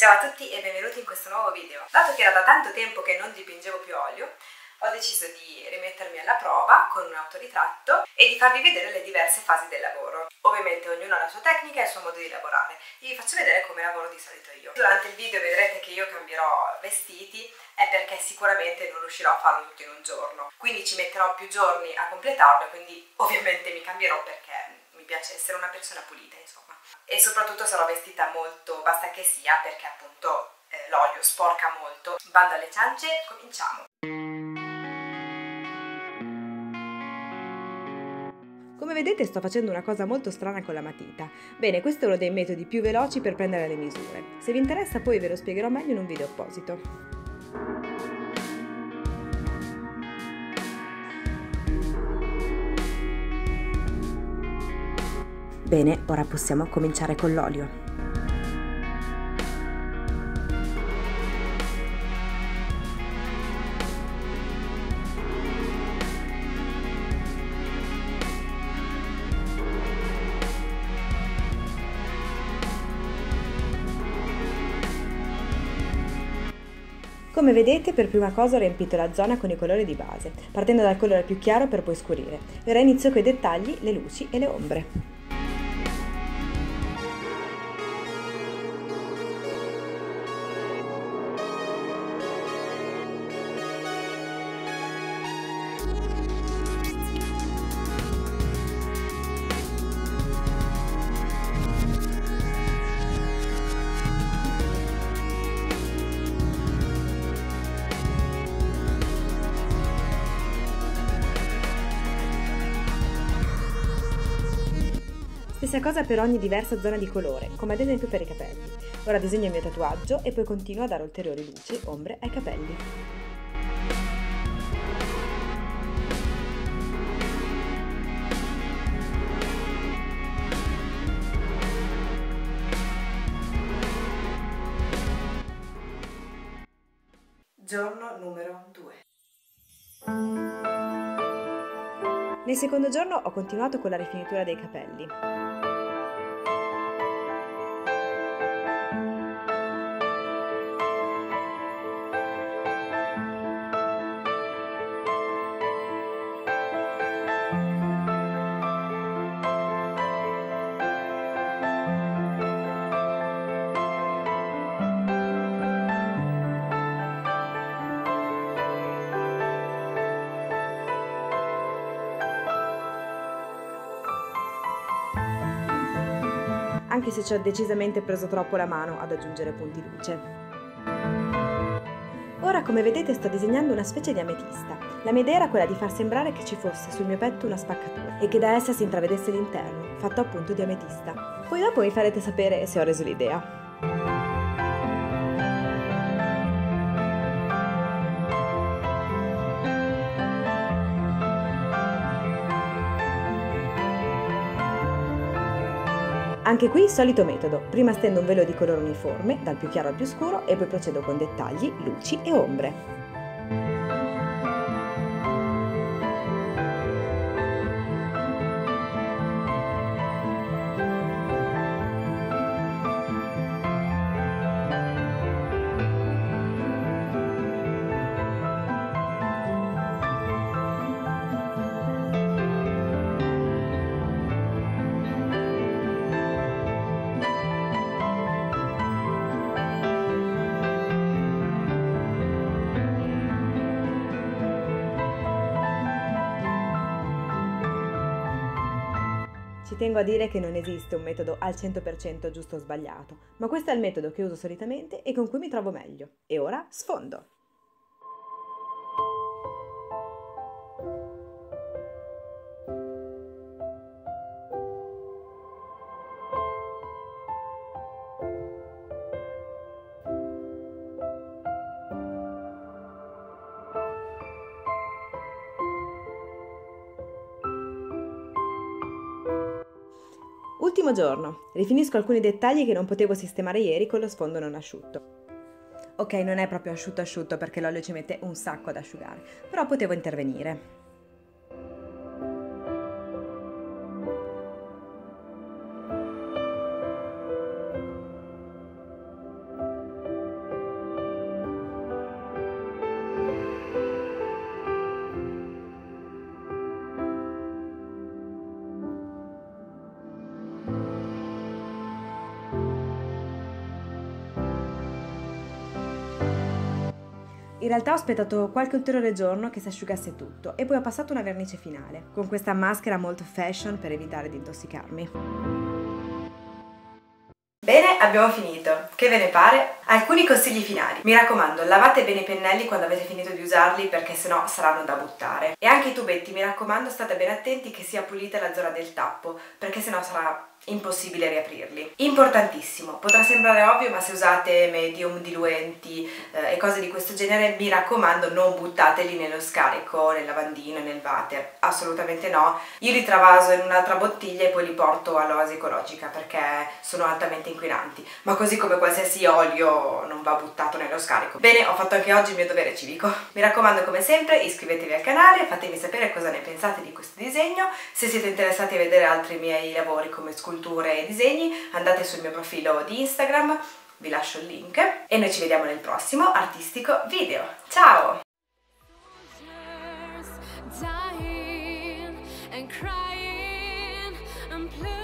Ciao a tutti e benvenuti in questo nuovo video. Dato che era da tanto tempo che non dipingevo più olio, ho deciso di rimettermi alla prova con un autoritratto e di farvi vedere le diverse fasi del lavoro. Ovviamente ognuno ha la sua tecnica e il suo modo di lavorare. Vi faccio vedere come lavoro di solito io. Durante il video vedrete che io cambierò vestiti, è perché sicuramente non riuscirò a farlo tutto in un giorno. Quindi ci metterò più giorni a completarlo e quindi ovviamente mi cambierò perché piace essere una persona pulita, insomma e soprattutto sarò vestita molto basta che sia perché appunto eh, l'olio sporca molto. Bando alle ciance, cominciamo! Come vedete sto facendo una cosa molto strana con la matita. Bene, questo è uno dei metodi più veloci per prendere le misure. Se vi interessa poi ve lo spiegherò meglio in un video apposito. Bene, ora possiamo cominciare con l'olio. Come vedete per prima cosa ho riempito la zona con i colori di base, partendo dal colore più chiaro per poi scurire. ora inizio con i dettagli, le luci e le ombre. Stessa cosa per ogni diversa zona di colore, come ad esempio per i capelli. Ora disegno il mio tatuaggio e poi continuo a dare ulteriori luci, ombre ai capelli. Giorno numero 2 Nel secondo giorno ho continuato con la rifinitura dei capelli. Anche se ci ho decisamente preso troppo la mano ad aggiungere punti luce. Ora come vedete sto disegnando una specie di ametista. La mia idea era quella di far sembrare che ci fosse sul mio petto una spaccatura e che da essa si intravedesse l'interno, fatto appunto di ametista. Poi dopo mi farete sapere se ho reso l'idea. Anche qui solito metodo, prima stendo un velo di colore uniforme, dal più chiaro al più scuro, e poi procedo con dettagli, luci e ombre. Tengo a dire che non esiste un metodo al 100% giusto o sbagliato, ma questo è il metodo che uso solitamente e con cui mi trovo meglio. E ora sfondo! Ultimo giorno. Rifinisco alcuni dettagli che non potevo sistemare ieri con lo sfondo non asciutto. Ok, non è proprio asciutto asciutto perché l'olio ci mette un sacco ad asciugare, però potevo intervenire. In realtà ho aspettato qualche ulteriore giorno che si asciugasse tutto e poi ho passato una vernice finale, con questa maschera molto fashion per evitare di intossicarmi. Bene, abbiamo finito. Che ve ne pare? Alcuni consigli finali. Mi raccomando, lavate bene i pennelli quando avete finito di usarli perché sennò saranno da buttare. E anche i tubetti, mi raccomando, state ben attenti che sia pulita la zona del tappo perché sennò sarà impossibile riaprirli. Importantissimo, potrà sembrare ovvio ma se usate medium, diluenti eh, e cose di questo genere mi raccomando non buttateli nello scarico, nel lavandino, nel water, assolutamente no. Io li travaso in un'altra bottiglia e poi li porto all'oasi ecologica perché sono altamente inquinanti, ma così come qualsiasi olio non va buttato nello scarico. Bene, ho fatto anche oggi il mio dovere civico. Mi raccomando come sempre iscrivetevi al canale, fatemi sapere cosa ne pensate di questo disegno, se siete interessati a vedere altri miei lavori come scultura sculture e disegni, andate sul mio profilo di Instagram, vi lascio il link e noi ci vediamo nel prossimo artistico video. Ciao! and crying and pleading.